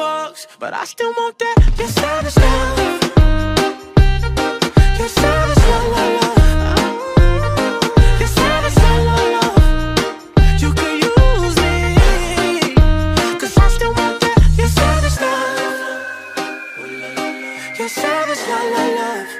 fucks, but I still want that. Your savage love. Your savage love. love, love. Your savage love, love, love